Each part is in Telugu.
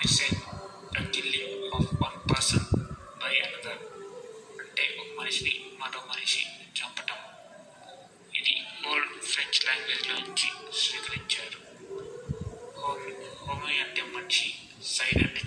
He said of killing person by person అంటే ఒక మనిషిని మరో మనిషి చంపటం ఇది ఓల్డ్ ఫ్రెంచ్ లాంగ్వేజ్ నుంచి స్వీకరించారు హోమి హోమి అంటే మనిషి సైడ్ అంటే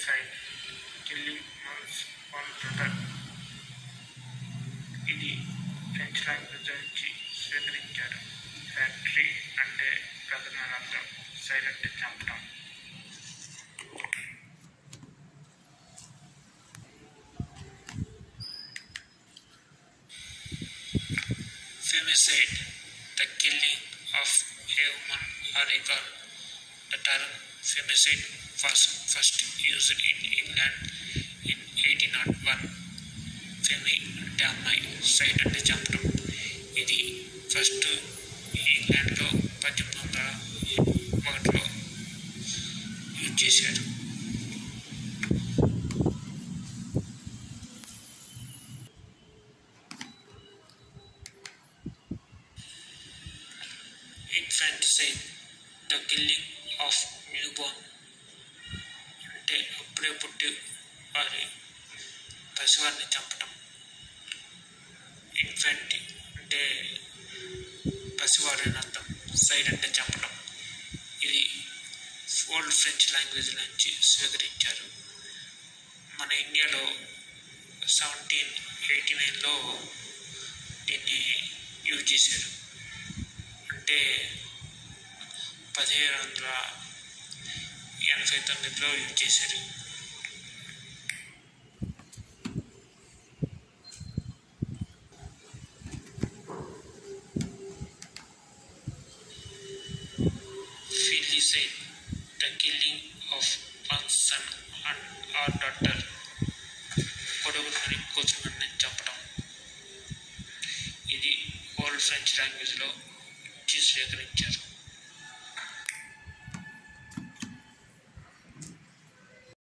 Fratricide killing one's own brother ఇది ఫ్రెంచ్ లాంగ్వేజ్ నుంచి స్వీకరించారు ఫ్యాక్టరీ అంటే బ్రదర్ అని అర్థం సైడ్ అంటే చంపడం Femicide, the killing of a woman or a girl. The term femicide was first used in England in 1801. ఫెమి అంటే అమ్మాయి సైడ్ అంటే చంపడం ఇది ఫస్ట్ ఇంగ్లాండ్లో పద్దెనిమిది వందల ఒకటిలో యూజ్ చేశారు infanticide the killing of newborn అంటే అప్పుడే పుట్టి వారి పసివారిని చంపటం. ఇన్ఫెంట్ అంటే పసివాడు అని అర్థం. సైడ్ అంటే చంపటం. ఇది ఓల్డ్ ఫ్రెంచ్ లాంగ్వేజ్ నుంచి స్వీకరించారు. మన ఇండియాలో సెవెంటీన్ ఎయిటీ నైన్లో దీన్ని యూజ్ చేశారు. అంటే పదిహేడు వందల ఎనభై తొమ్మిదిలో యూజ్ చేశారు filicide, the killing of one's son and or daughter. కొడుకుని ఇది ఓల్డ్ ఫ్రెంచ్ లాంగ్వేజ్లో స్వీకరించారు